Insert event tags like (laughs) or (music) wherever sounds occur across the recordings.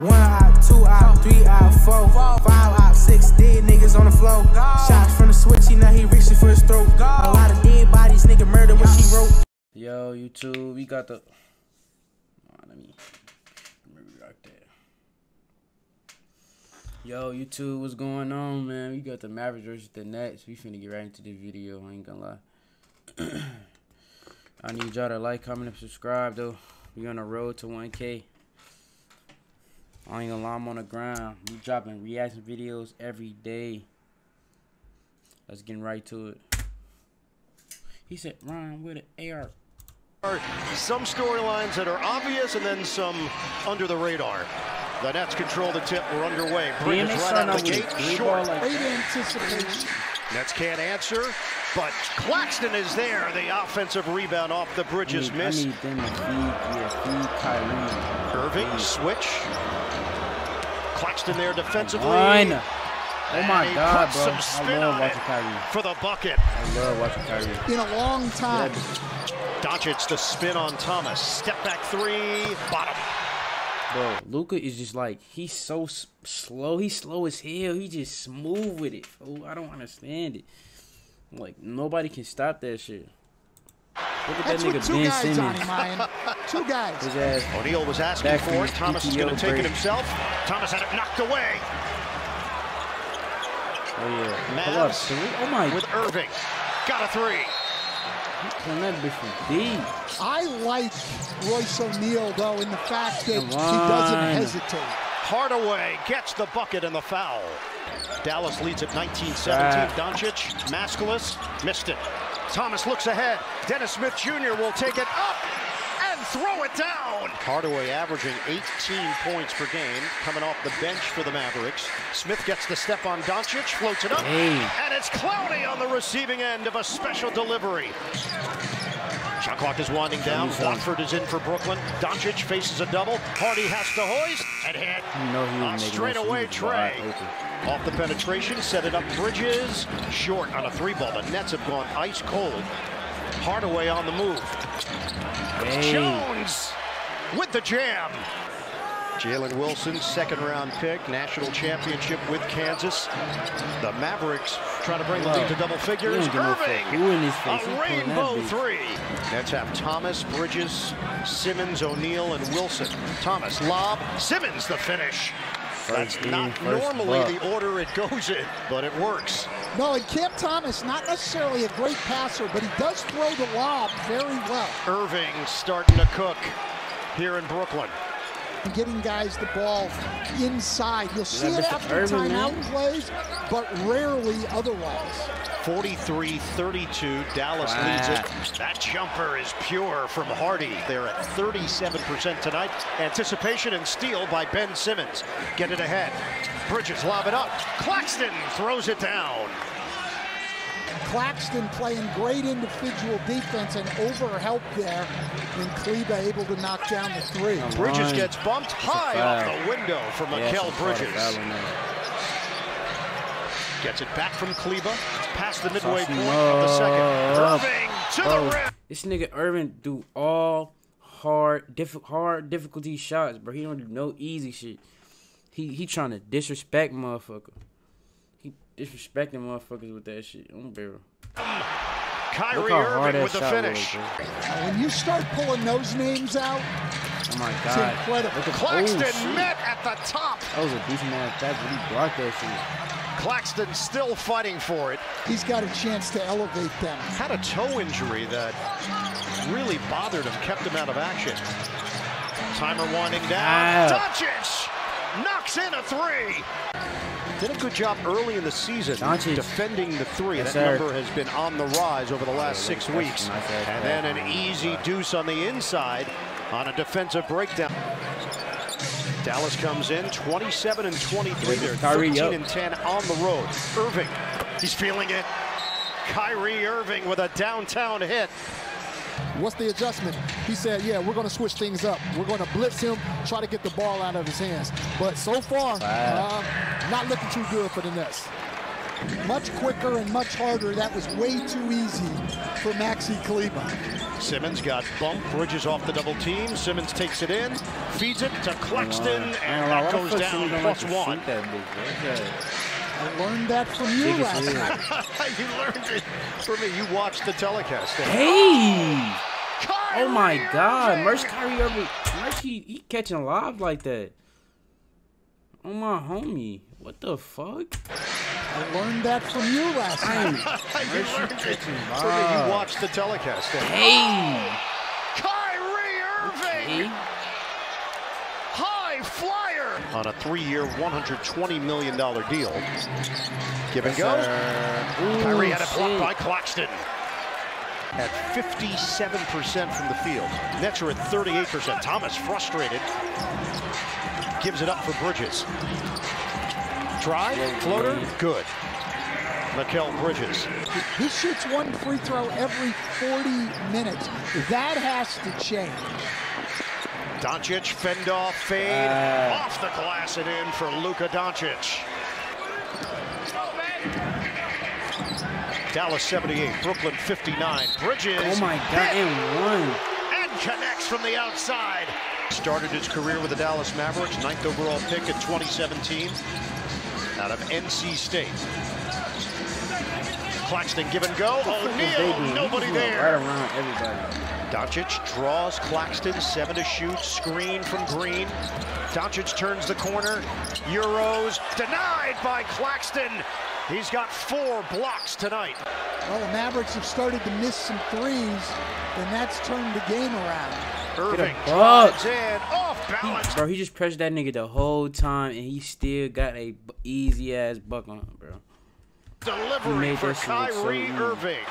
One out, two out, three out, four, five out, six dead niggas on the floor. Shots from the switch, he now he reaching for his throat. A lot of dead bodies, nigga murder what she wrote. Yo, YouTube, we got the. Let me. Let me rock that. Yo, YouTube, what's going on, man? We got the Mavericks versus the Nets. We finna get right into the video. I ain't gonna lie. (clears throat) I need y'all to like, comment, and subscribe, though. We on the road to 1K. I ain't gonna lie, I'm on the ground. We dropping reaction videos every day. Let's get right to it. He said, Ryan with an AR. Some storylines that are obvious and then some under the radar. The Nets control the tip. We're underway. Bridges right out the gate. Short. Great anticipation. Nets can't answer, but Claxton is there. The offensive rebound off the Bridges I need, miss. I need them to feed, yeah, feed Kyrie. Irving, switch. Claxton there defensively. Fine. Oh my And God, bro. some I love watching Kyrie. For the bucket. I love watching Kyrie. In a long time. Doncic the spin on Thomas. Step back three. Bottom. Bro, Luka is just like he's so s- slow. He's slow as hell. He just smooth with it. Oh, I don't understand it. Like nobody can stop that shit. Look at That's that nigga two Ben guys on Simmons. (laughs) him, Ryan. Two guys. His. O'Neale was asking Back for it. Thomas is going to take it himself. Thomas had it knocked away. Oh yeah. Pull Mavs three. Oh my. with Irving. Got a three. Pulling that bitch from deep. I like Royce O'Neale, though, in the fact that he doesn't hesitate. Hardaway gets the bucket and the foul. Dallas leads at 19-17. Ah. Doncic, maskless, missed it. Thomas looks ahead. Dennis Smith Jr. will take it up and throw it down. Hardaway averaging 18 points per game, coming off the bench for the Mavericks. Smith gets the step on Doncic, floats it up, Hey. and it's Clowney on the receiving end of a special delivery. Shot clock is winding down. Uh, Watford is in for Brooklyn. Doncic faces a double. Hardy has to hoist and hit. You know he was On making straight that away Trey. wide. Off the penetration, set it up Bridges. Short on a three ball. The Nets have gone ice cold. Hardaway on the move. Hey. Jones with the jam. Jalen Wilson, second round pick, national championship with Kansas. The Mavericks trying to bring the lead to double figures. He don't give no fuck Irving, who in his face. A rainbow three. Nets have Thomas, Bridges, Simmons, O'Neale, and Wilson. Thomas, lob, Simmons the finish. That's First not in, first normally buck. the order it goes in, but it works. No, and Cam Thomas, not necessarily a great passer, but he does throw the lob very well. Irving starting to cook here in Brooklyn. And getting guys the ball inside. You'll see it after Irving, timeout man? plays, but rarely otherwise. 43-32, Dallas Wow. leads it. That jumper is pure from Hardy. They're at 37% tonight. Anticipation and steal by Ben Simmons. Get it ahead. Bridges lob it up. Claxton throws it down. Claxton playing great individual defense and over help there. And Kleber able to knock down the three. Bridges Line. gets bumped a high off the window for Yeah, Mikal some Bridges. foul on that. Gets it back from Kleber. Past the midway point of the second. love. Irving to Bro, the rim. this nigga Irvin do all hard, diff- hard difficulty shots, bro. He don't do no easy shit. He he trying to disrespect motherfucker. He disrespecting motherfuckers with that shit. I'm bro. Kyrie Look how Irving with the finish. was. When you start pulling those names out, Oh my it's god. incredible. Look at Claxton oh, met at the top. That was a decent ass catch, but he blocked that shit. Claxton still fighting for it. He's got a chance to elevate them. Had a toe injury that really bothered him, kept him out of action. Timer winding down. Ah. Doncic knocks in a three. Did a good job early in the season Doncic. defending the three. Yes, that sir. number has been on the rise over the last six weeks. And then an easy deuce on the inside on a defensive breakdown. Dallas comes in 27 and 23. They're 13 yup. and 10 on the road. Irving, he's feeling it. Kyrie Irving with a downtown hit. What's the adjustment? He said, yeah, we're going to switch things up. We're going to blitz him, try to get the ball out of his hands. But so far, Wow. uh, not looking too good for the Nets. much quicker and much harder. That was way too easy for Maxi Kleber. Simmons got bumped. Bridges off the double team. Simmons takes it in, feeds it to Claxton, and that goes down plus one. I learned that from you last wheel. night. (laughs) you learned it from me. You watched the telecast. Hey! Oh my God, Irving! Merch Kyrie Irving, Merch he, he catching live like that. Oh my homie, what the fuck? I learned that from you last I night. (laughs) you (laughs) Merch learned it catching from me. You watched the telecast. Hey! Kyrie Irving, Hey! high flyer on a three-year, $120 million deal. Give and go. Ooh, Kyrie had it blocked by Claxton. At 57% from the field. Nets are at 38%. Thomas frustrated. Gives it up for Bridges. Drive, floater, good. Mikal Bridges. He shoots one free throw every 40 minutes. That has to change. Doncic, fend off, fade, Ah. off the glass and in for Luka Doncic. Dallas 78, Brooklyn 59. Bridges. Oh my God, and one. and connects from the outside. Started his career with the Dallas Mavericks, ninth overall pick in 2017 out of NC State. Claxton give and go. O'Neale, nobody went Right around everybody. Doncic draws Claxton, seven to shoot, screen from Green. Doncic turns the corner, Euros, denied by Claxton. He's got four blocks tonight. Well, the Mavericks have started to miss some threes, and that's turned the game around. Irving drives in, off balance. bro, he just pressed that nigga the whole time, and he still got a b- easy ass buck on him, bro. Delivery made for that shit look so Kyrie. Irving.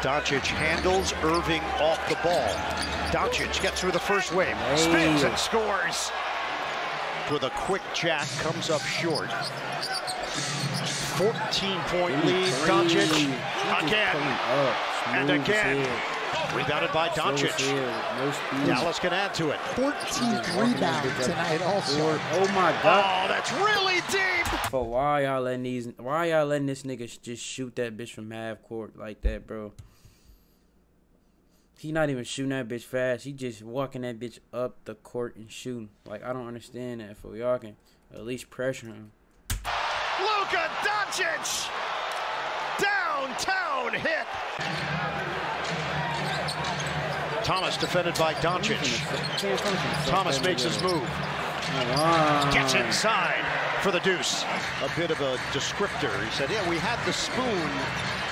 Doncic handles Irving off the ball. Doncic gets through the first wave, spins and scores. With a quick jack, comes up short. 14 point lead. Doncic again and again. Rebounded by Doncic. hell, No speed. Dallas can add to it. 14th rebound tonight also. Oh my god. Oh, that's really deep. For why y'all letting these why y'all letting this nigga just shoot that bitch from half court like that, bro? He not even shooting that bitch fast. He just walking that bitch up the court and shooting. Like I don't understand that. For y'all can at least pressure him. Luka Doncic. Downtown hit. Thomas defended by Doncic. Thomas makes his move. Gets inside for the deuce. A bit of a descriptor. He said, yeah, we had the spoon,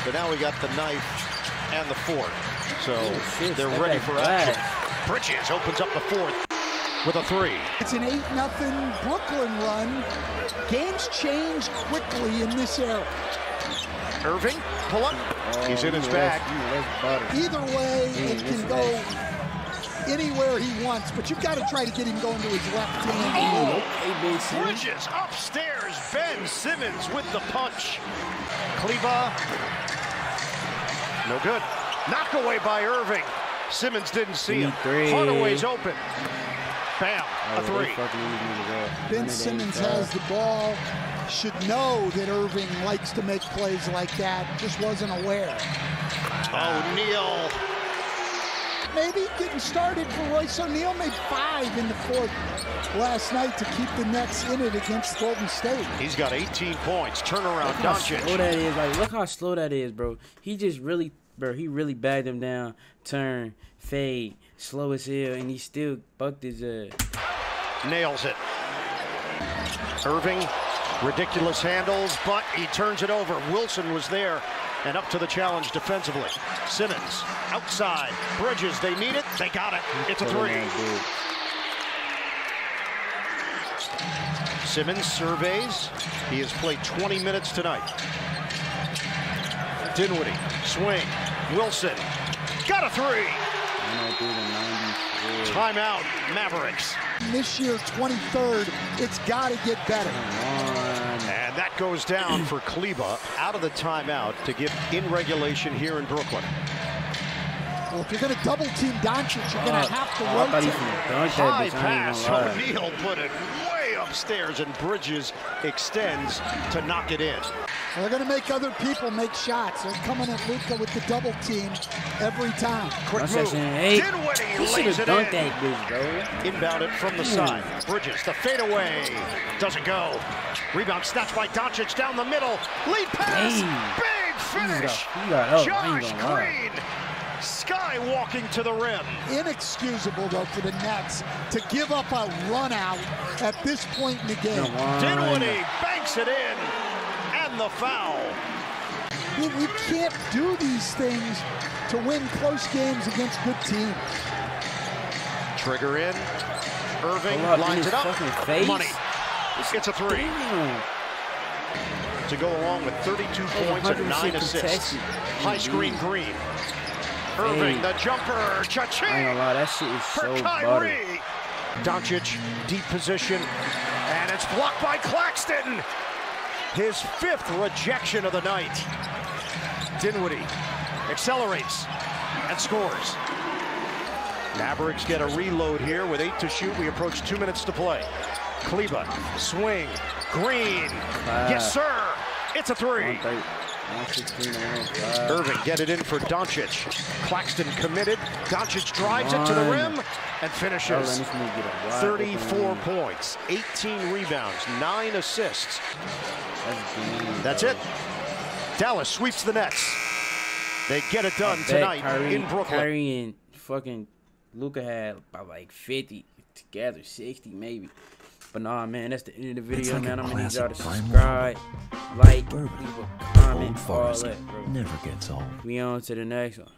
but now we got the knife and the fourth. So shit, they're ready for glass. action. Bridges opens up the fourth with a three. It's an 8 0 Brooklyn run. Games change quickly in this era. Irving, pull up. He's in his bag. Either way, Mm, it can go anywhere he wants, but you've got to try to get him going to his left hand. Bridges upstairs. Ben Simmons with the punch. Kleber. No good. Knock away by Irving. Simmons didn't see him. Need three. Hardaway's open. Bam. Oh, A three. Ben Simmons has the ball, should know that Irving likes to make plays like that, just wasn't aware. Oh, O'Neale. Maybe getting started for Royce O'Neale made five in the fourth last night to keep the Nets in it against Golden State. He's got 18 points. Turnaround Look how slow that is. Like, look how slow that is, bro. He just really, bro. He really bagged him down. Turn, fade, slow as hell, and he still bucked his uh Nails it. Irving, ridiculous handles, but he turns it over. Wilson was there and up to the challenge defensively. Simmons, outside. Bridges, they need it. They got it. It's a three. Simmons surveys. He has played 20 minutes tonight. Dinwiddie, swing. Wilson, got a three. Timeout, Mavericks. This year, 23rd, it's got to get better. And that goes down for Kleber out of the timeout to get in regulation here in Brooklyn. Well, if you're going to double team Doncic, you're going to uh, have to I thought he rotate. gonna dunk High that bitch. I ain't pass. gonna. O'Neale put it way upstairs, and Bridges extends to knock it in. They're going to make other people make shots. They're coming at Luka with the double team every time. Quick That's move. eight. Dinwiddie He lays should have it dunked in. that bitch, bro. Inbound it from the hmm. side. Bridges, the fadeaway. Doesn't go. Rebound snatched by Doncic down the middle. Lead pass. Hey. Big finish. He got up. I ain't Josh gonna lie. Green. Skywalking to the rim. Inexcusable, though, for the Nets to give up a run out at this point in the game. Dinwiddie banks it in. And the foul. You, you can't do these things to win close games against good teams. Trigger in. Irving Pull up in lines it up. fucking face. Money. It's a three. Damn. to go along with 32 points and nine assists. contested. High screen green. Irving, Hey. the jumper, I ain't cha-ching that shit is so butter. Kyrie. Doncic, deep position, and it's blocked by Claxton. His fifth rejection of the night. Dinwiddie accelerates and scores. Mavericks get a reload here with eight to shoot. We approach two minutes to play. Kleber, swing, Green. Uh, yes, sir. It's a three. 130, 116 to uh, 105. Irving get it in for Doncic. Claxton committed. Doncic drives it to the rim. And finishes. this nigga get a wide 34 points, 18 rebounds, 9 assists. That's game, That's bro. it. Dallas sweeps the Nets. They get it done tonight Kyrie, in Brooklyn. Kyrie and fucking Luka had about like 50 together, 60 maybe. But nah, man, that's the end of the video, like man. I'm gonna need y'all to subscribe, like, Bourbon. leave a comment, Old all that, bro. never gets old. We on to the next one.